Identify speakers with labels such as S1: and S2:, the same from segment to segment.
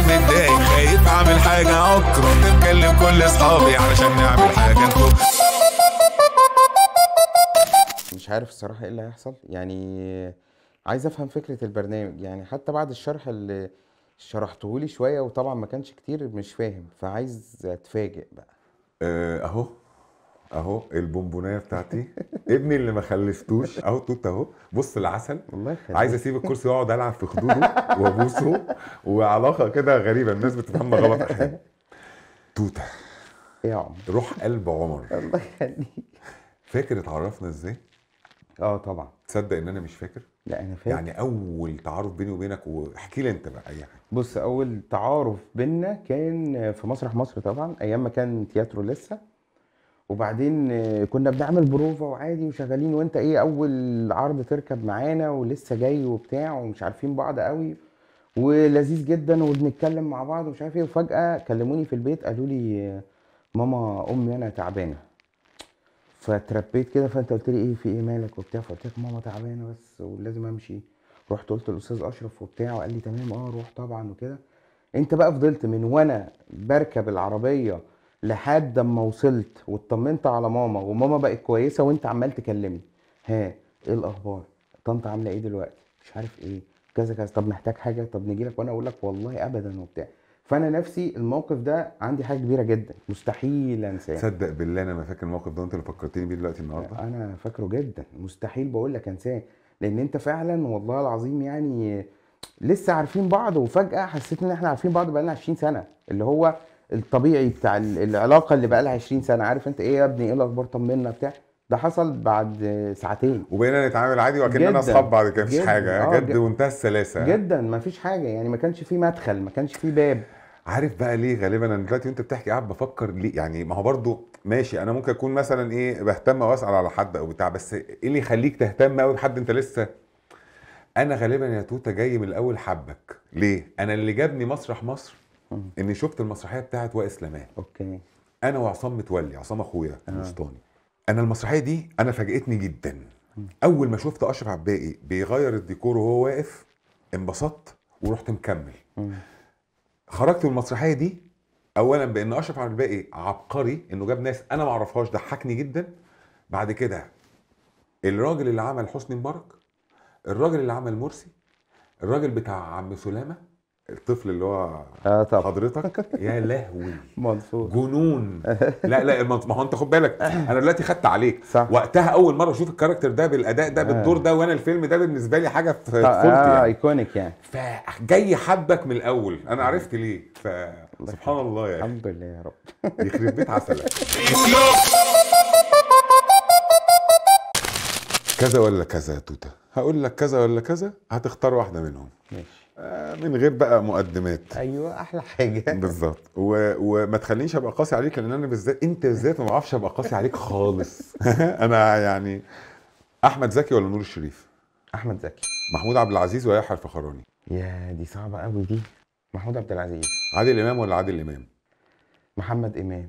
S1: متضايق خايف أعمل حاجة عكر كنت مكلم كل أصحابي علشان نعمل حاجة نفك
S2: مش عارف الصراحة إيه اللي هيحصل. يعني عايز أفهم فكرة البرنامج. يعني حتى بعد الشرح اللي شرحته لي شوية وطبعا ما كانش كتير مش فاهم. فعايز أتفاجئ بقى.
S3: آه، أهو. اهو البونبوناية بتاعتي. ابني اللي ما خلفتوش. اهو توت اهو. بص العسل.
S2: والله يخليك.
S3: عايز اسيب الكرسي واقعد العب في خدوده وابوسه. وعلاقة كده غريبة الناس بتفهمنا غلط أحيانا
S2: توتة. يا عمر
S3: روح قلب عمر.
S2: الله يخليك.
S3: فاكر اتعرفنا إزاي؟
S2: آه طبعا.
S3: تصدق ان أنا مش فاكر؟
S2: لا أنا فاكر.
S3: يعني أول تعارف بيني وبينك واحكي لي انت بقى أي حاجة.
S2: بص أول تعارف بينا كان في مسرح مصر طبعا أيام ما كان تياترو لسه. وبعدين كنا بنعمل بروفا وعادي وشغالين وانت إيه اول عرض تركب معانا ولسه جاي وبتاع ومش عارفين بعض قوي ولذيذ جدا وبنتكلم مع بعض ومش عارف إيه وفجأة كلموني في البيت قالوا لي ماما امي أنا تعبانة. فتربيت كده فانت قلت لي إيه في إيه مالك وبتاع؟ فقلت لك ماما تعبانة بس ولازم امشي. رحت قلت للأستاذ أشرف وبتاع وقال لي تمام آه روح طبعا وكده. انت بقى فضلت من وأنا بركب العربية لحد أما وصلت واطمنت على ماما وماما بقت كويسة وأنت عمال تكلمني. ها إيه الأخبار؟ طنط عاملة إيه دلوقتي؟ مش عارف إيه كذا كذا. طب محتاج حاجة؟ طب نجي لك وأنا أقول لك والله ابدا وبتاع. فأنا نفسي الموقف ده عندي حاجة كبيرة جدا. مستحيل أنساه.
S3: تصدق بالله أنا ما فاكر الموقف ده وأنت اللي فكرتني بيه دلوقتي النهارده؟
S2: أنا فاكره جدا. مستحيل بقول لك أنساه. لأن أنت فعلا والله العظيم يعني لسه عارفين بعض وفجأة حسيت إن إحنا عارفين بعض بقالنا 20 سنة. اللي هو الطبيعي بتاع ال- العلاقة اللي بقالها 20 سنة. عارف انت إيه يا ابني؟ إيه الأخبار؟ طمنا بتاع. ده حصل بعد ساعتين.
S3: وبقينا نتعامل عادي وكاننا. أصحاب بعد كده. مفيش. حاجة.
S2: آه،
S3: جد. وانتهى السلاسة.
S2: جدا. ما فيش حاجة. يعني ما كانش في مدخل ما كانش في باب.
S3: عارف بقى ليه؟ غالبا أنا دلوقتي وأنت بتحكي قاعد بفكر ليه؟ يعني ما هو برضو ماشي. أنا ممكن أكون مثلا إيه بهتم أو اسال على حد أو بتاع بس إيه اللي يخليك تهتم قوي بحد أنت لسه؟ أنا غالبا يا توتة جاي من الأول حبك. ليه؟ أنا اللي جابني مسرح مصر إني شفت المسرحية بتاعت وائل سليمان
S2: أوكي.
S3: أنا وعصام متولي عصام أخويا الوسطاني. أنا المسرحية دي أنا فاجئتني جدا. أول ما شفت أشرف عباقي بيغير الديكور وهو واقف انبسطت ورحت مكمل. خرجت من المسرحية دي اولا بإن أشرف عباقي عبقري إنه جاب ناس أنا ما أعرفهاش ضحكني جدا. بعد كده الراجل اللي عمل حسني مبارك الراجل اللي عمل مرسي الراجل بتاع عم سلامة الطفل اللي هو
S2: آه طبعا.
S3: حضرتك؟ يا لهوي.
S2: منصور.
S3: جنون. لا لا ما هو انت خد بالك أنا دلوقتي خدت عليك.
S2: صح.
S3: وقتها اول مرة أشوف ال character ده بالأداء ده بالدور ده وأنا الفيلم ده بالنسبة لي حاجة في طفولتي
S2: آه
S3: يعني.
S2: iconic يعني.
S3: فجاي حبك من الأول. أنا عرفت ليه. فسبحان الله يا أخي.
S2: الحمد لله يا رب.
S3: يخرب بيت عسلك كذا ولا كذا يا توتة؟ هقول لك كذا ولا كذا هتختار واحدة منهم.
S2: ماشي.
S3: آه، من غير بقى مقدمات.
S2: أيوه أحلى حاجة.
S3: بالظبط. و... وما تخلينيش أبقى قاسي عليك لأن أنا بالذات أنت بالذات ما بعرفش أبقى قاسي عليك خالص. أنا يعني أحمد زكي ولا نور الشريف؟
S2: أحمد زكي.
S3: محمود عبد العزيز ولا يحيى الفخراني.
S2: يا دي صعبة قوي دي. محمود عبد العزيز.
S3: عادل إمام ولا عادل إمام؟
S2: محمد إمام.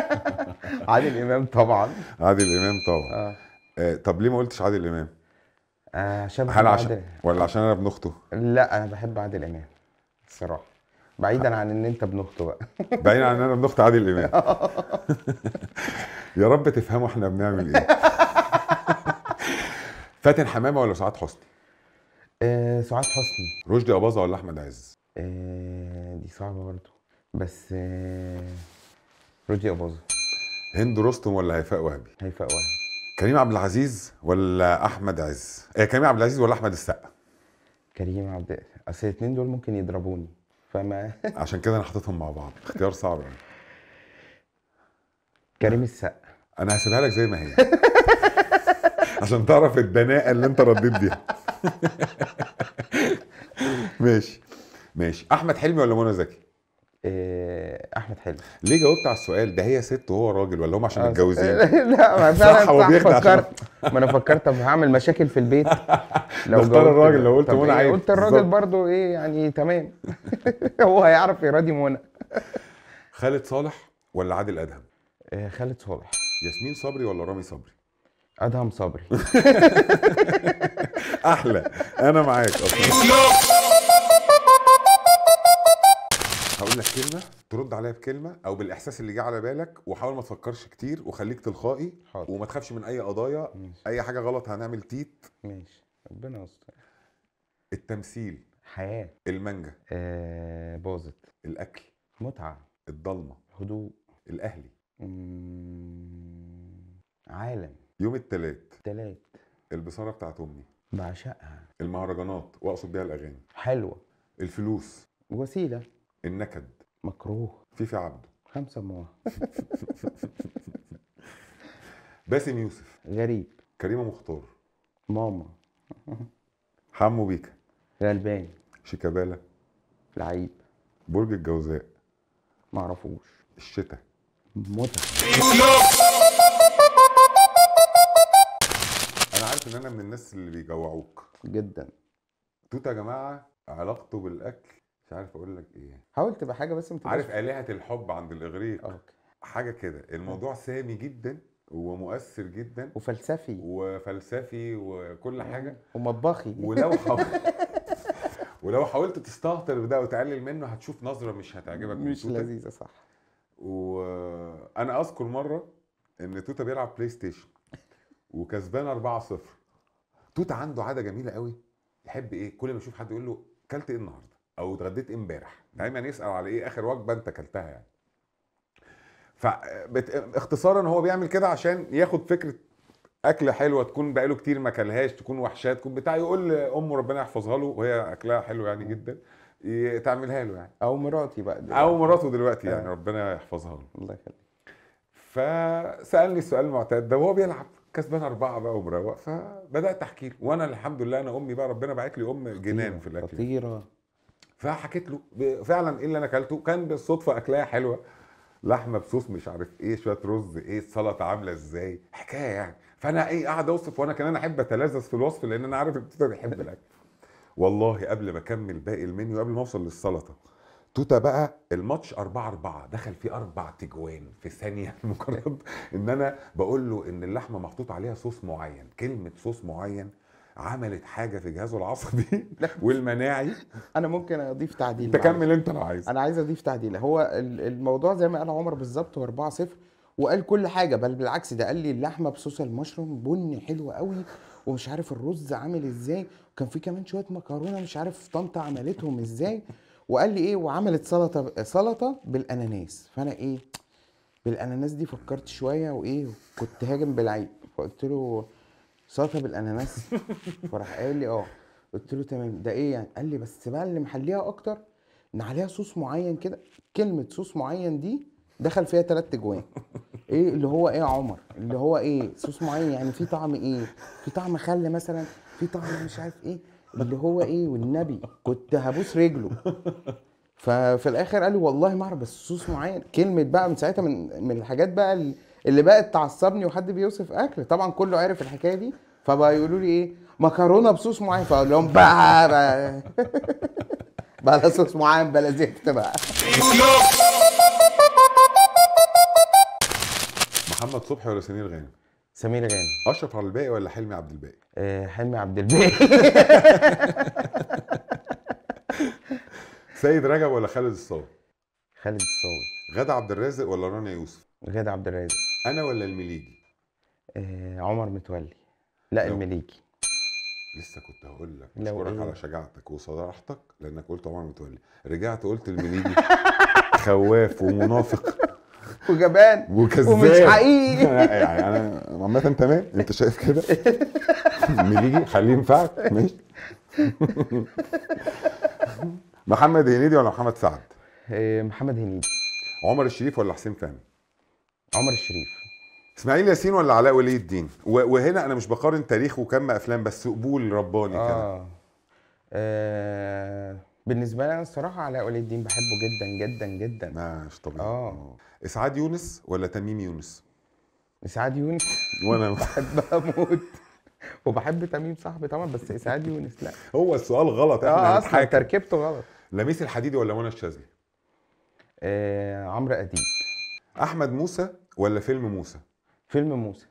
S2: عادل إمام طبعا.
S3: عادل إمام طبعا.
S2: آه.
S3: آه طب ليه ما قلتش عادل إمام؟
S2: آه، عشان
S3: هل عشان
S2: عادل
S3: ولا عشان أنا ابن أخته؟
S2: لا أنا بحب عادل إمام الصراحه بعيدا عن إن أنت ابن أخته بقى.
S3: بعيد عن إن أنا ابن أخت عادل إمام. يا رب تفهموا إحنا بنعمل إيه. فاتن حمامة ولا سعاد حسني؟
S2: آه سعاد حسني.
S3: رشدي اباظه ولا أحمد عز؟
S2: آه دي صعبة برضو بس آه رودي اباظه
S3: هند رستم ولا هيفاء وهبي؟
S2: هيفاء وهبي.
S3: كريم عبد العزيز ولا أحمد عز؟ آه كريم عبد العزيز ولا أحمد السقا؟
S2: كريم عبد أصل الاثنين دول ممكن يضربوني فما
S3: عشان كده أنا حاططهم مع بعض. اختيار صعب يعني.
S2: كريم السقا.
S3: أنا هسيبها لك زي ما هي. عشان تعرف الدناءة اللي أنت رديت بيها. ماشي. ماشي. أحمد حلمي ولا منى زكي؟
S2: أحمد حلمي.
S3: ليه جاوبت على السؤال؟ ده هي ست وهو راجل ولا هم عشان
S2: آه،
S3: متجوزين؟
S2: لا ما فعلا
S3: صح، هو
S2: صح.
S3: بيخدع
S2: فكرت ما أنا فكرت طب هعمل مشاكل في البيت.
S3: نختار
S2: جاوبت-
S3: الراجل، لو قلت منى
S2: إيه،
S3: عيب.
S2: قلت الراجل. برضو إيه يعني تمام. هو هيعرف يراضي منى.
S3: خالد صالح ولا عادل أدهم؟
S2: آه خالد صالح.
S3: ياسمين صبري ولا رامي صبري؟
S2: أدهم صبري.
S3: أحلى. أنا معاك. أصلا هقول لك كلمة ترد عليها بكلمة أو بالإحساس اللي جه على بالك وحاول ما تفكرش كتير وخليك تلقائي
S2: حاضر.
S3: وما تخافش من أي قضايا
S2: ماشي.
S3: أي حاجة غلط هنعمل تيت.
S2: ماشي. ربنا يستر.
S3: التمثيل.
S2: حياة.
S3: المانجا.
S2: آه باظت.
S3: الأكل.
S2: متعة.
S3: الضلمة.
S2: هدوء.
S3: الأهلي.
S2: مم، عالم.
S3: يوم التلات.
S2: تلات
S3: البصارة بتاعت أمي.
S2: بعشقها.
S3: المهرجانات. وأقصد بيها الأغاني.
S2: حلوة.
S3: الفلوس.
S2: وسيلة.
S3: النكد.
S2: مكروه.
S3: فيفي عبده.
S2: خمسة مواه
S3: باسم يوسف.
S2: غريب.
S3: كريمه مختار.
S2: ماما.
S3: حمو بيكا.
S2: غلبان
S3: شيكابالا.
S2: لعيب.
S3: برج الجوزاء.
S2: معرفوش.
S3: الشتاء.
S2: متعة.
S3: أنا عارف إن أنا من الناس اللي بيجوعوك.
S2: جدا.
S3: توت يا جماعة علاقته بالأكل مش عارف أقول لك إيه.
S2: حاول تبقى حاجة بس ما تبقاش-
S3: عارف آلهة الحب عند الإغريق؟
S2: okay.
S3: حاجة كده. الموضوع سامي جدا ومؤثر جدا
S2: وفلسفي.
S3: وفلسفي وكل حاجة.
S2: ومطبخي.
S3: ولو حاولت ولو حاولت تستهتر بده وتقلل منه هتشوف نظرة مش هتعجبك
S2: مش. لذيذة صح.
S3: وأنا أذكر مرة إن توتا بيلعب PlayStation وكسبان 4-0 توتا عنده عادة جميلة قوي. يحب إيه؟ كل ما يشوف حد يقول له كلت إيه النهارده؟ أو اتغديت إمبارح. دايما يسأل على إيه آخر وجبة أنت كلتها يعني. فاختصارا هو بيعمل كده عشان ياخد فكرة أكلة حلوة تكون بقاله كتير ما كلهاش تكون وحشاه تكون بتاع يقول لأمه ربنا يحفظها له وهي أكلها حلو يعني جدا تعملها له يعني.
S2: أو مراتي بقى دلوقتي.
S3: أو مراته دلوقتي يعني
S2: آه.
S3: ربنا يحفظها له.
S2: الله يخليك.
S3: فسالني السؤال المعتاد ده وهو بيلعب كسبان أربعة بقى ومروق فبدأت أحكي له. وأنا الحمد لله أنا أمي بقى ربنا باعت لي أم جنان في الأكل.
S2: خطيرة.
S3: فحكيت له فعلا إيه اللي أنا أكلته؟ كان بالصدفة اكلها حلوة. لحمة بصوص مش عارف إيه شوية رز إيه السلطة عاملة إزاي؟ حكاية يعني. فأنا إيه قاعد أوصف وأنا كمان أحب أتلذذ في الوصف لأن أنا عارف إن توتا بيحب الأكل. والله قبل ما أكمل باقي المنيو قبل ما أوصل للسلطة توتا بقى الماتش 4 4 دخل فيه أربع تجوان في ثانية مجرد إن أنا بقول له إن اللحمة محطوط عليها صوص معين كلمة صوص معين عملت حاجة في جهازه العصبي والمناعي.
S2: أنا ممكن أضيف تعديل.
S3: تكمل أنت لو عايز.
S2: أنا عايز أضيف تعديل. هو ال- الموضوع زي ما قال عمر بالظبط هو 4 0 وقال كل حاجة بل بالعكس ده قال لي اللحمة بصوص المشروم بني حلو قوي ومش عارف الرز عامل إزاي وكان في كمان شوية مكرونة مش عارف طنطا عملتهم إزاي وقال لي إيه وعملت سلطة سلطة بالأناناس. فأنا إيه بالأناناس دي فكرت شوية وإيه كنت هاجم بالعيب فقلت له سلطه بالأناناس. فراح قال لي آه. قلت له تمام. ده إيه يعني؟ قال لي بس بقى اللي محليها أكتر إن عليها صوص معين كده. كلمة صوص معين دي دخل فيها تلات اجوان إيه اللي هو إيه يا عمر؟ اللي هو إيه؟ صوص معين يعني في طعم إيه؟ في طعم خل مثلا؟ في طعم مش عارف إيه؟ اللي هو إيه؟ والنبي. كنت هبوس رجله. ففي الآخر قال لي والله ما أعرف بس صوص معين. كلمة بقى من ساعتها من من الحاجات بقى اللي بقت تعصبني وحد بيوصف أكل. طبعا كله عارف الحكاية دي. فبقى يقولوا لي إيه؟ مكرونة بصوص معين. فأقول لهم بقى بقى, بقى صوص معين بلا زفت بقى.
S3: محمد صبحي ولا سمير غانم؟
S2: سمير غانم.
S3: أشرف على الباقي ولا حلمي عبد الباقي؟
S2: آه، حلمي عبد الباقي.
S3: سيد رجب ولا خالد الصاوي؟
S2: خالد الصاوي.
S3: غادة عبد الرازق ولا رانيا يوسف؟
S2: غادة عبد الرازق.
S3: أنا ولا المليجي؟
S2: آه، عمر متولي. لا
S3: لو-
S2: المليكي
S3: لسه كنت هقول لك أشكرك
S2: إيه؟
S3: على شجاعتك وصراحتك لأنك قلت عمر متولي. رجعت قلت المليجي. خواف ومنافق.
S2: وجبان.
S3: وكذاب.
S2: ومش حقيقي.
S3: يعني أنا عامة تمام. أنت شايف كده؟ مليجي خليه ينفعك. ماشي. محمد هنيدي ولا محمد سعد؟
S2: آه، محمد هنيدي.
S3: عمر الشريف ولا حسين فهمي؟
S2: عمر الشريف.
S3: اسماعيل ياسين ولا علاء ولي الدين؟ وهنا أنا مش بقارن تاريخ وكم أفلام بس قبول رباني كده.
S2: آه. آه بالنسبة لي أنا الصراحة علاء ولي الدين بحبه جدا جدا جدا.
S3: مش طبيعي.
S2: آه.
S3: إسعاد يونس ولا تميم يونس؟
S2: إسعاد يونس.
S3: وأنا
S2: بحبها موت وبحب تميم صاحبي طبعا بس إسعاد يونس لا.
S3: هو السؤال غلط
S2: إحنا آه
S3: أصلا
S2: تركيبته غلط.
S3: لميس الحديدي ولا منى الشاذلي؟
S2: آه عمرو أديب.
S3: أحمد موسى ولا فيلم موسى؟
S2: فيلم موسى.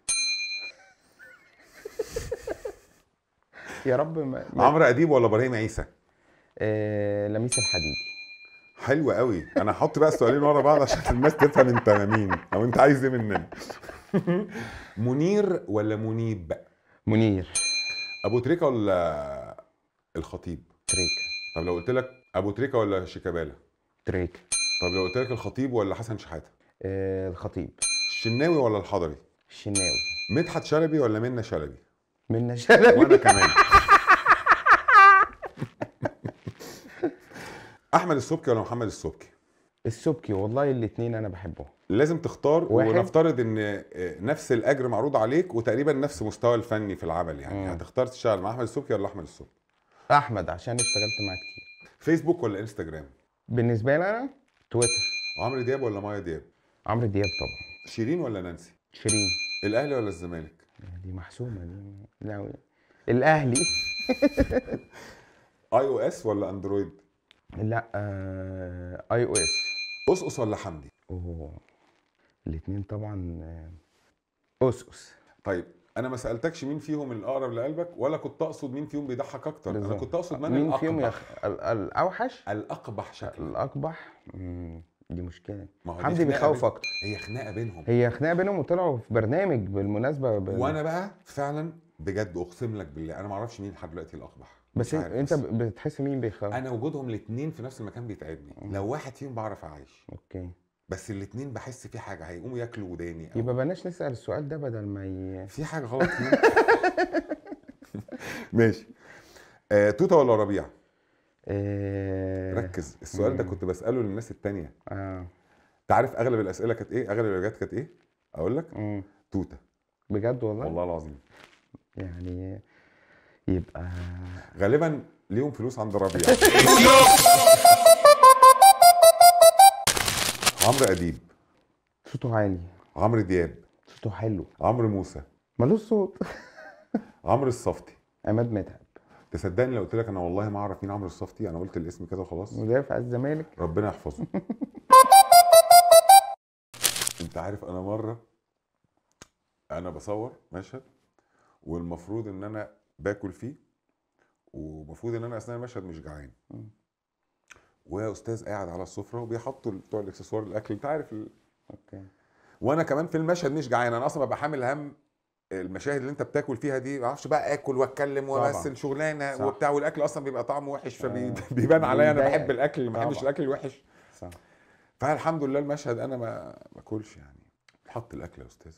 S2: يا رب ما, ما
S3: عمرو أديب ولا إبراهيم عيسى؟
S2: آه لميس الحديدي.
S3: حلو قوي. أنا هحط بقى السؤالين ورا بعض عشان الناس تفهم أنت مين أو أنت عايز إيه مننا. منير ولا منيب؟
S2: منير.
S3: أبو تريكة ولا الخطيب؟
S2: تريكة.
S3: طب لو قلت لك أبو تريكة ولا شيكابالا؟
S2: تريكة.
S3: طب لو قلت لك الخطيب ولا حسن
S2: شحاتة؟ الخطيب.
S3: الشناوي ولا الحضري؟
S2: الشناوي.
S3: مدحت شلبي ولا منى شلبي؟
S2: منى شلبي.
S3: وأنا كمان. أحمد السبكي ولا محمد السبكي؟
S2: السبكي والله الاثنين أنا بحبهم.
S3: لازم تختار
S2: واحد.
S3: ونفترض إن آه، نفس الأجر معروض عليك وتقريبا نفس مستوى الفني في العمل يعني.
S2: مم.
S3: هتختار تشتغل مع أحمد السبكي ولا أحمد السبكي؟
S2: أحمد عشان اشتغلت معاه كتير.
S3: فيسبوك ولا إنستجرام؟
S2: بالنسبة لي أنا تويتر.
S3: عمرو دياب ولا مايا دياب؟
S2: عمرو دياب طبعا.
S3: شيرين ولا نانسي؟
S2: شيرين.
S3: الأهلي ولا الزمالك؟
S2: دي محسومة دي. لا
S3: الأهلي. iOS ولا Android؟
S2: لا آه... iOS.
S3: قصقص ولا حمدي؟
S2: أوه. الاثنين طبعا آه، اسس
S3: طيب أنا ما سألتكش مين فيهم الأقرب لقلبك ولا كنت أقصد مين فيهم بيضحك أكتر. أنا
S2: بالظبط.
S3: كنت أقصد من
S2: مين فيهم
S3: الاقبح
S2: يخ... ال- الأوحش؟
S3: الأقبح شكلا.
S2: الأقبح؟ مم، دي
S3: مشكلة.
S2: حمدي بيخوف أكتر.
S3: هي خناقة بينهم.
S2: هي خناقة بينهم وطلعوا في برنامج بالمناسبة ب...
S3: وأنا بقى فعلا بجد أقسم لك بالله أنا ما أعرفش مين لحد دلوقتي الاقبح
S2: بس
S3: أنت.
S2: بتحس مين بيخاف؟
S3: أنا وجودهم الاثنين في نفس المكان بيتعبني. لو واحد فيهم بعرف أعيش
S2: أوكي.
S3: بس الاثنين بحس في حاجة هيقوموا ياكلوا وداني أو
S2: يبقى بلاش نسأل السؤال ده بدل ما ي...
S3: في حاجة غلط فيهم ماشي. آه توته ولا ربيع؟
S2: آه...
S3: ركز. السؤال ده. كنت بسأله للناس التانية.
S2: آه.
S3: أنت عارف أغلب الأسئلة كانت إيه؟ أغلب الإجابات كانت إيه؟ أقول لك.
S2: مم.
S3: توتة.
S2: بجد والله,
S3: والله العظيم.
S2: يعني يبقى
S3: غالبا ليهم فلوس عند ربيع عمرو أديب.
S2: صوته عالي.
S3: عمرو دياب.
S2: صوته حلو.
S3: عمرو موسى.
S2: ملوش صوت.
S3: عمرو الصفتي.
S2: عماد متعب
S3: تصدقني لو قلت لك أنا والله ما أعرف مين عمرو الصفتي أنا قلت الاسم كده وخلاص.
S2: مدافع الزمالك
S3: ربنا يحفظه. أنت عارف أنا مرة أنا بصور مشهد والمفروض إن أنا باكل فيه ومفروض إن أنا أثناء المشهد مش جعان.
S2: مم.
S3: ويا أستاذ قاعد على السفرة وبيحطوا بتوع الاكسسوار الأكل. أنت عارف ال...
S2: okay.
S3: وأنا كمان في المشهد مش جعان أنا أصلا ببقى حامل هم المشاهد اللي انت بتاكل فيها دي ما أعرفش بقى اكل واتكلم. وامثل شغلانة
S2: صح.
S3: وبتاع والأكل أصلا بيبقى طعمه وحش
S2: آه.
S3: فبيبان عليا
S2: أنا.
S3: بحب الأكل ما بحبش. الأكل الوحش
S2: صح
S3: فالحمد لله المشهد أنا ما باكلش يعني حط الأكل يا أستاذ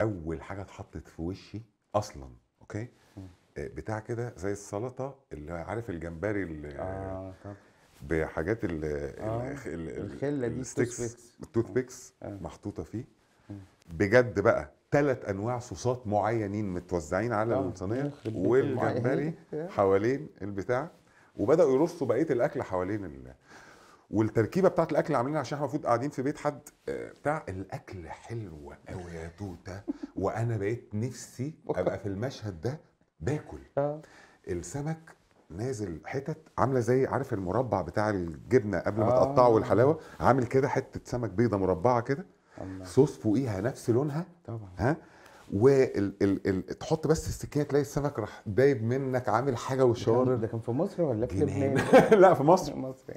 S3: أول حاجة اتحطت في وشي أصلا
S2: okay.
S3: آه، بتاع كده زي السلطة اللي عارف الجمبري اللي
S2: آه طب
S3: بحاجات ال
S2: آه،
S3: ال- ال-
S2: الخلة دي، التوث بيكس. آه.
S3: محطوطة فيه. بجد بقى ثلاث أنواع صوصات معينين متوزعين على
S2: آه،
S3: الصينيه
S2: بيت
S3: والجمبري
S2: المعينين.
S3: حوالين البتاع. وبدأوا يرصوا بقية الأكل حوالين ال... والتركيبة بتاعت الأكل عاملينها عشان إحنا المفروض قاعدين في بيت حد. آه، بتاع الأكل حلو قوي يا توتة. وأنا بقيت نفسي أبقى في المشهد ده باكل. السمك نازل حتت عاملة زي عارف المربع بتاع الجبنة قبل ما
S2: آه.
S3: تقطعه والحلاوه عامل كده حتة سمك بيضة مربعة كده. صوص فوقيها نفس لونها
S2: طبعا
S3: ها وال ال ال تحط بس السكينة تلاقي السمك راح دايب منك عامل
S2: حاجة
S3: وشارر
S2: ده كان في مصر ولا في. لبنان؟
S3: لا في مصر
S2: مصر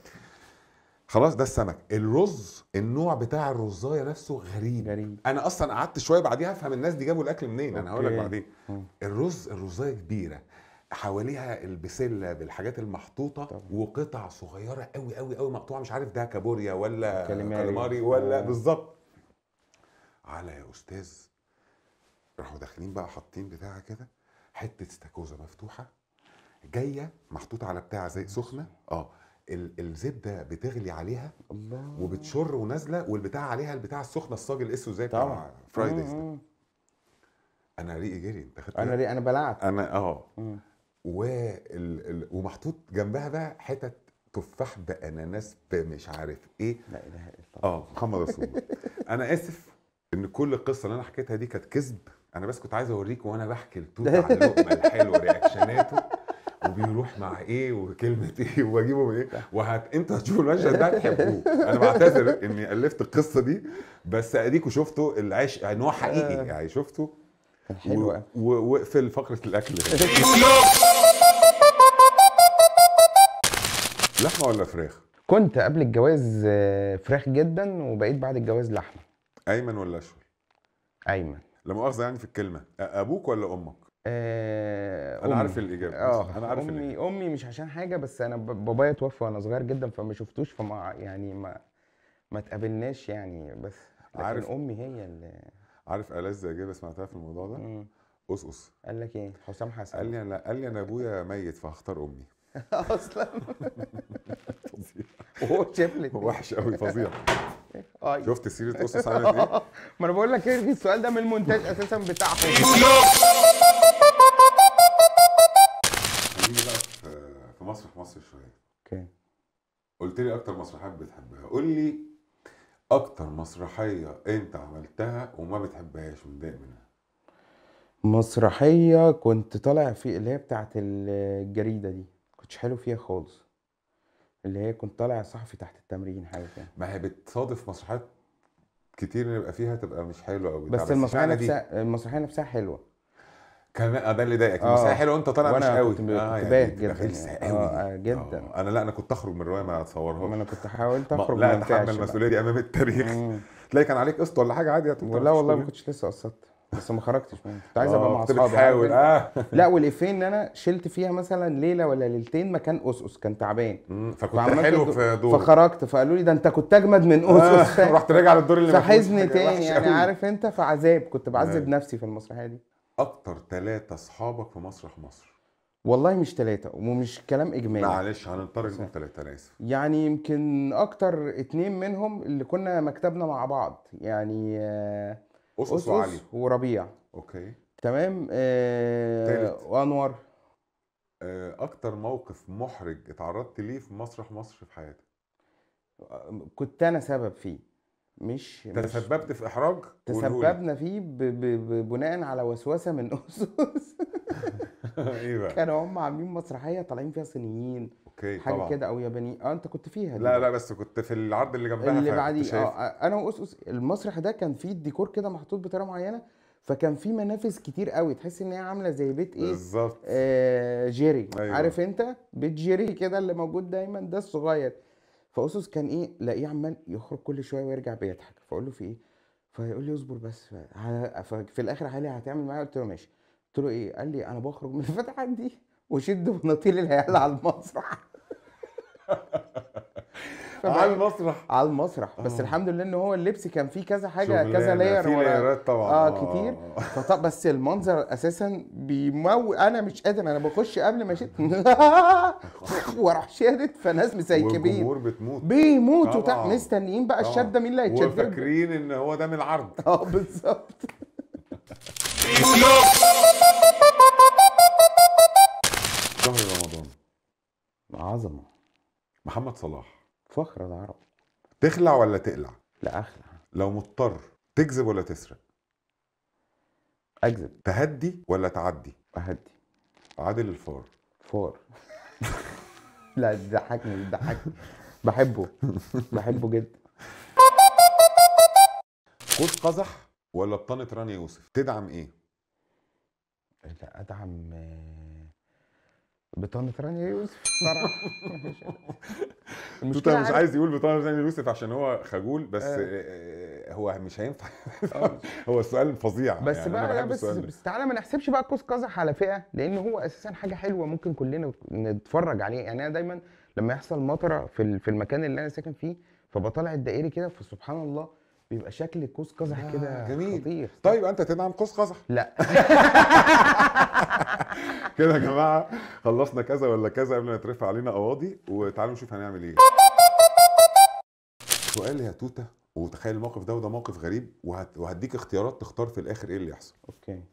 S3: خلاص ده السمك الرز النوع بتاع الرزايه نفسه غريب
S2: غريب
S3: أنا أصلا قعدت شوية بعديها أفهم الناس دي جابوا الأكل منين أنا هقول لك. بعدين. الرز الرزايه كبيرة حواليها البسلة بالحاجات المحطوطة
S2: طبعا.
S3: وقطع صغيرة قوي قوي قوي مقطوعة مش عارف ده كابوريا ولا
S2: كاليماري.
S3: كاليماري ولا. بالظبط على يا أستاذ راحوا داخلين بقى حاطين بتاع كده حتة استاكوزا مفتوحة جاية محطوطة على بتاع زي سخنة آه ال- الزبده بتغلي عليها
S2: الله.
S3: وبتشر ونازلة والبتاع عليها البتاع السخنة الصاج الأسود زي بتاع
S2: طبعا.
S3: Friday's ده. أنا ريقي جري أنت خدت
S2: أنا
S3: بالك؟
S2: ري... أنا بلعت.
S3: أنا
S2: آه.
S3: وال... ال... ومحطوط جنبها بقى حتت تفاح بأناناس بمش عارف إيه.
S2: لا إله إلا الله.
S3: آه محمد رسول الله. أنا آسف. إن كل القصة اللي أنا حكيتها دي كانت كذب. أنا بس كنت عايز أوريك وأنا بحكي لتوت على اللقمه الحلوه رياكشناته وبيروح مع إيه وكلمة إيه وأجيبه من إيه. وهت أنتوا هتشوفوا المشهد ده هتحبوه أنا بعتذر إني ألفت القصة دي بس أديكوا شفتوا العشق يعني هو حقيقي يعني شفتوا؟
S2: كان حلو
S3: و- واقفل فقرة الأكل. لحمة ولا فراخ؟
S2: كنت قبل الجواز آه، فراخ جدا وبقيت بعد الجواز لحمة.
S3: أيمن ولا أشول؟
S2: أيمن.
S3: لا مؤاخذة يعني في الكلمة. أبوك ولا أمك؟
S2: آه،
S3: أنا
S2: أمي.
S3: عارف الإجابة.
S2: آه
S3: أنا عارف
S2: أمي
S3: الإجابة.
S2: أمي مش عشان حاجة بس أنا بابايا توفى وأنا صغير جدا فما شفتوش فما يعني ما ما تقابلناش يعني بس لكن
S3: عارف-
S2: أمي هي اللي
S3: عارف ألذ إجابة سمعتها في الموضوع ده. قصقص
S2: قال لك إيه؟ حسام حسن.
S3: قال لي أنا قال لي أنا أبويا ميت فهختار أمي.
S2: أصلا.
S3: فظيع.
S2: وهو الاتنين.
S3: وحش قوي فظيع.
S2: آه.
S3: شفت سيره قصص عملت إيه
S2: ما أنا بقول لك إيه السؤال ده من المونتاج أساسا بتاعهم.
S3: خليني بقى في مسرح مصر شوية.
S2: أوكي.
S3: قلت لي أكتر مسرحيات بتحبها. قول لي أكتر مسرحية أنت عملتها وما بتحبهاش ومتضايق منها.
S2: مسرحية كنت طالع في اللي هي بتاعت الجريدة دي. كنتش حلو فيها خالص اللي هي كنت طالع صحفي تحت التمرين حاجة كده
S3: ما هي بتصادف مسرحيات كتير ان يبقى فيها تبقى مش حلوة قوي
S2: بس المسرحية نفسها المسرحية نفسها حلوة
S3: كمان آه، ده اللي ضايقك
S2: آه.
S3: المسرحيه حلوة وأنت طالع مش قوي
S2: كنت
S3: آه
S2: كنت
S3: يعني
S2: باهت جدا يعني.
S3: قوي
S2: آه، آه، جدا.
S3: آه. أنا لا أنا كنت أخرج من الرواية ما
S2: ما
S3: اتصورهاش
S2: أنا كنت حاولت أخرج
S3: لا
S2: أتحمل.
S3: المسؤوليه دي أمام التاريخ. تلاقي كان عليك قسط ولا حاجة عادي
S2: ولا والله ما. كنتش لسه قصدت بس ما خرجتش كنت عايز أبقى
S3: آه،
S2: مع أصحابي.
S3: بتحاول.
S2: آه؟ لا والإفيه إن أنا شلت فيها مثلا ليلة ولا ليلتين مكان قصقص كان تعبان.
S3: فكنت حلو في دور.
S2: فخرجت فقالوا لي ده أنت كنت أجمد من قصقص فاهم؟
S3: رحت راجع للدور اللي
S2: فحزن تاني يعني. عارف أنت؟ فعذاب. كنت بعذب
S3: أيوة.
S2: نفسي في المسرحية دي.
S3: أكتر ثلاثة أصحابك في مسرح مصر؟
S2: والله مش ثلاثة ومش كلام إجمالي.
S3: معلش هنضطر نقول ثلاثة أنا آسف.
S2: يعني يمكن أكتر اتنين منهم اللي كنا مكتبنا مع بعض. يعني آه،
S3: قصص وعلي
S2: وربيع.
S3: أوكي.
S2: تمام؟ آه،
S3: تالت.
S2: وأنور.
S3: آه، أكتر موقف محرج اتعرضت ليه في مسرح مصر في حياتك؟
S2: كنت أنا سبب فيه. مش مش
S3: تسببت في إحراج.
S2: تسببنا فيه ب- ب- ب- بناء على وسوسة من أوس
S3: أوس. إيه بقى؟
S2: كانوا هم عاملين مسرحية طالعين فيها صينيين.
S3: okay
S2: حاجة
S3: طبعا.
S2: كده أو ياباني آه أنت كنت فيها دي.
S3: لا. لا بس كنت في العرض اللي جنبها
S2: اللي بعديه.
S3: شايف.
S2: آه أنا وأوس أوس المسرح ده كان فيه الديكور كده محطوط بطريقة معينة فكان فيه منافذ كتير قوي. تحس إن هي عاملة زي بيت إيه؟
S3: بالظبط.
S2: آه جيري.
S3: أيوة.
S2: عارف أنت؟ بيت جيري كده اللي موجود دايما ده الصغير. فأسس كان إيه؟ لاقيه عمال يخرج كل شوية ويرجع بيضحك. فأقول له في إيه؟ فيقول لي اصبر بس. ففي الآخر قال لي هتعمل معايا؟ قلت له ماشي. قلت له إيه؟ قال لي أنا بخرج من الفتحات دي وشد بناطيل العيال على المسرح.
S3: على المسرح.
S2: على المسرح. بس
S3: آه.
S2: الحمد لله إن هو اللبس كان فيه كذا حاجة كذا لاير
S3: في
S2: ورا.
S3: طبعا.
S2: آه كتير. فطب بس المنظر أساسا بيمو أنا مش قادر أنا بخش قبل ما أشد. وأروح شادد فناس مسيكبين
S3: والجمهور بتموت.
S2: بيموتوا تحت. مستنيين بقى. الشده مين اللي هيتشد.
S3: وفاكرين إن هو ده من العرض.
S2: آه بالظبط.
S3: شهر رمضان؟
S2: عظمة.
S3: محمد صلاح.
S2: فخر العرب
S3: تخلع ولا تقلع؟
S2: لا أخلع.
S3: لو مضطر تكذب ولا تسرق؟
S2: أكذب.
S3: تهدي ولا تعدي؟
S2: أهدي.
S3: عادل الفار.
S2: فار. لا بيضحكني بيضحكني بحبه. بحبه جدا.
S3: قوس قزح ولا بطانة رانيا يوسف؟ تدعم إيه؟
S2: لا أدعم بطانة رانيا يوسف صراحة
S3: توتا مش عايز يقول بطانة رانيا يوسف عشان هو خجول بس
S2: آه.
S3: آه، هو مش هينفع
S2: آه.
S3: هو السؤال فظيع
S2: بس
S3: يعني
S2: بقى بس. بس تعالى ما نحسبش بقى قوس قزح على فئة لأن هو أساسا حاجة حلوة ممكن كلنا نتفرج عليه يعني أنا دايما لما يحصل مطرة في في المكان اللي أنا ساكن فيه فبطلع الدائري كده فسبحان الله بيبقى شكل قوس قزح
S3: آه،
S2: كده
S3: جميل.
S2: خطير
S3: طيب أنت تدعم قوس قزح
S2: لا
S3: كده يا جماعة خلصنا كذا ولا كذا قبل ما يترفع علينا قواضي وتعالوا نشوف هنعمل إيه سؤال يا توتة وتخيل الموقف ده وده موقف غريب. وهديك اختيارات تختار في الآخر إيه اللي يحصل
S2: okay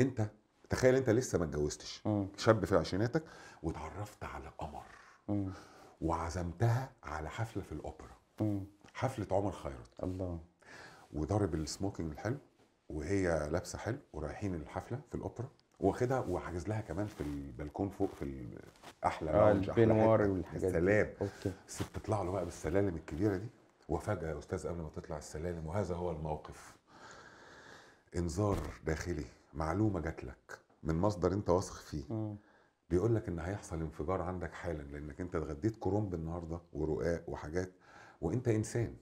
S3: أنت تخيل أنت لسه ما اتجوزتش. شاب في عشريناتك واتعرفت على قمر. وعزمتها على حفلة في
S2: الأوبرا.
S3: حفلة عمر خيرت.
S2: الله.
S3: وضارب السموكينج الحلو وهي لابسة حلو ورايحين الحفلة في الأوبرا واخدها وحاجز لها كمان في البلكون فوق في ال- أحلى
S2: آه
S3: البنوار.
S2: والحاجات دي.
S3: سلام
S2: okay.
S3: الست تطلع له بقى بالسلالم الكبيرة دي. وفجأة يا أستاذ قبل ما تطلع السلالم وهذا هو الموقف. إنذار داخلي معلومة جات لك من مصدر أنت واثق فيه.
S2: مم.
S3: بيقول لك إن هيحصل انفجار عندك حالا لأنك أنت اتغديت كرنب النهارده ورقاق وحاجات. وانت انسان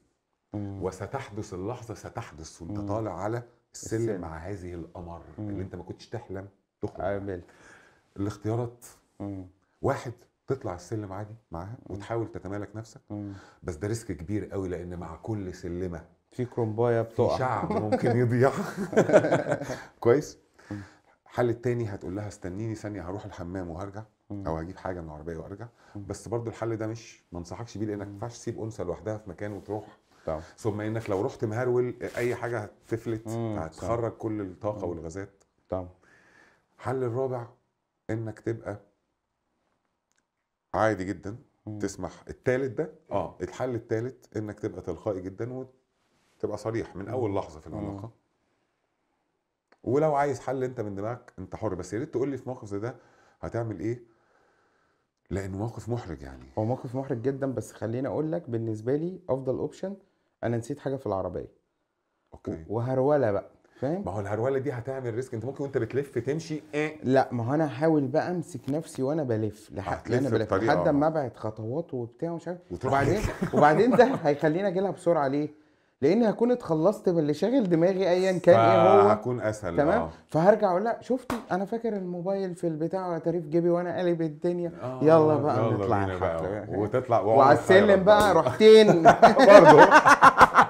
S2: مم.
S3: وستحدث اللحظة ستحدث وانت
S2: مم.
S3: طالع على السلم
S2: السلم.
S3: مع هذه القمر. اللي انت ما كنتش تحلم تخرج الاختيارات
S2: مم.
S3: واحد تطلع السلم عادي معاها وتحاول تتمالك نفسك
S2: مم.
S3: بس ده ريسك كبير قوي لأن مع كل سلمة
S2: في كرومباية
S3: في
S2: بتقع
S3: شعب ممكن يضيع كويس الحل التاني هتقول لها استنيني ثانية هروح الحمام وهرجع. أو هجيب حاجة من العربية وأرجع. بس برضو الحل ده مش ما انصحكش بيه لأنك ما ينفعش تسيب أنثى لوحدها في مكان وتروح.
S2: طبعا.
S3: ثم إنك لو رحت مهرول أي حاجة هتفلت هتخرج كل الطاقة والغازات.
S2: طبعا.
S3: الحل الرابع إنك تبقى عادي جدا.
S2: مم.
S3: تسمح. التالت ده آه. الحل التالت إنك تبقى تلقائي جدا وتبقى صريح من أول لحظة في العلاقة. ولو عايز حل أنت من دماغك أنت حر. بس يا ريت تقول لي في موقف زي ده هتعمل إيه؟ لأنه موقف محرج يعني.
S2: هو موقف محرج جدا بس خليني أقول لك بالنسبة لي أفضل option أنا نسيت حاجة في العربية.
S3: okay.
S2: وهروله بقى فاهم؟
S3: ما هو الهروله دي هتعمل risk أنت ممكن وأنت بتلف تمشي إيه
S2: لا ما هو أنا هحاول بقى أمسك نفسي وأنا بلف لحد
S3: هتلف
S2: أنا بلف
S3: بطريقة-
S2: لحد ما أبعد خطوات وبتاع ومش عارف. وبعدين وبعدين ده هيخليني أجي لها بسرعة ليه؟ لأن هكون اتخلصت من اللي شاغل دماغي ايا كان إيه هو.
S3: هكون أسهل
S2: تمام؟
S3: آه.
S2: فهرجع أقول لا شفتي؟ أنا فاكر الموبايل في البتاع وتاريخ جيبي وأنا قالب الدنيا.
S3: آه،
S2: يلا بقى
S3: يلا
S2: نطلع
S3: بقى.
S2: الحفله
S3: وتطلع
S2: وعلى السلم بقى رحتين.
S3: برضه.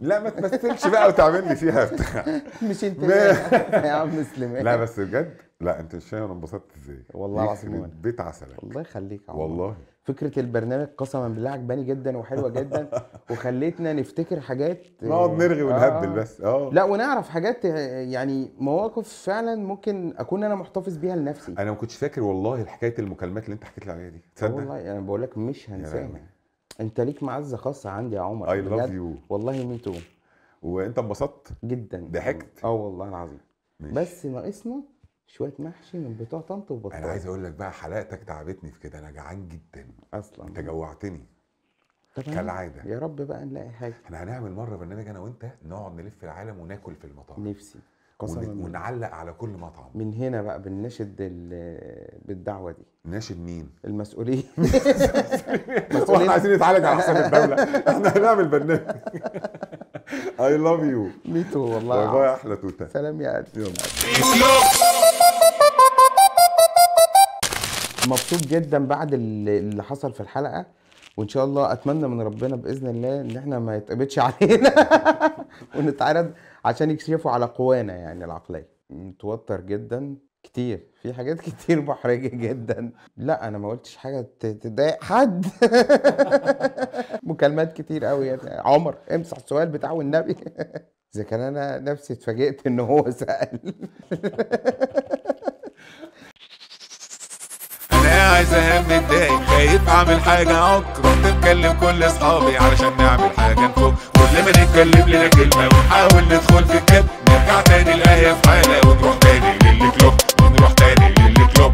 S3: لا ما تمثلش بقى وتعمل لي فيها بتاع.
S2: مش انت يا عم سليمان
S3: لا بس بجد؟ لا انت مش فاهم أنا انبسطت إزاي.
S2: والله العظيم.
S3: بيت عسلك
S2: الله يخليك يا.
S3: والله.
S2: فكرة البرنامج قسما بالله عجباني جدا وحلوة جدا وخلتنا نفتكر حاجات
S3: نقعد نرغي ونهبل
S2: آه.
S3: بس. آه.
S2: لا ونعرف حاجات يعني مواقف فعلا ممكن أكون أنا محتفظ بيها لنفسي.
S3: أنا ما كنتش فاكر والله حكايه المكالمات اللي أنت حكيت لي عليها دي. تصدق؟
S2: والله أنا بقول لك مش. هنساها. انت ليك معزة خاصة عندي يا عمر
S3: I
S2: love.
S3: you
S2: والله me too
S3: وانت انبسطت؟
S2: جدا.
S3: ضحكت؟
S2: آه والله العظيم.
S3: ماشي.
S2: بس ناقصنا شوية محشي من بتوع طنط
S3: أنا
S2: وبطال
S3: عايز أقول لك بقى حلقتك تعبتني في كده أنا جعان جدا.
S2: أصلا.
S3: أنت جوعتني. كالعادة.
S2: يا رب بقى نلاقي حاجة.
S3: إحنا هنعمل مرة برنامج أنا وأنت نقعد نلف العالم وناكل في المطاعم.
S2: نفسي. قسما
S3: ونعلق على كل مطعم.
S2: من هنا بقى بننشد ال- بالدعوة دي.
S3: ناشد مين؟
S2: المسؤولين.
S3: إحنا عايزين نتعالج على حساب الدولة. إحنا هنعمل برنامج. I love you
S2: me too
S3: والله bye
S2: bye.
S3: أحلى توتة.
S2: سلام يا قلبي. مبسوط جدا بعد اللي حصل في الحلقة وإن شاء الله أتمنى من ربنا بإذن الله إن إحنا ما يتقبضش علينا. ونتعرض عشان يكشفوا على قوانا يعني العقلية. متوتر جدا. كتير. في حاجات كتير محرجة جدا. لا أنا ما قلتش حاجة ت- تضايق حد. مكالمات كتير قوي يا عمر امسح السؤال بتاعه والنبي إذا كان أنا نفسي اتفاجئت إن هو سأل.
S1: أنا عايز أهم متضايق خايف أعمل حاجة عك رحت مكلم كل أصحابي علشان نعمل حاجة نفوق كل ما نتكلم لنا كلمة ونحاول ندخل في الجد نرجع تاني الايه في حاله ونروح تاني للكلوب ونروح تاني للكلوب.